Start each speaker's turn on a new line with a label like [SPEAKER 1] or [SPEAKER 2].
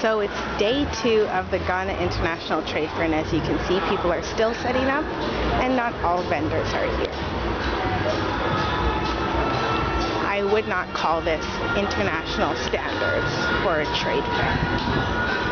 [SPEAKER 1] So it's day two of the Ghana International Trade Fair, and as you can see, people are still setting up, and not all vendors are here. I would not call this international standards for a trade fair.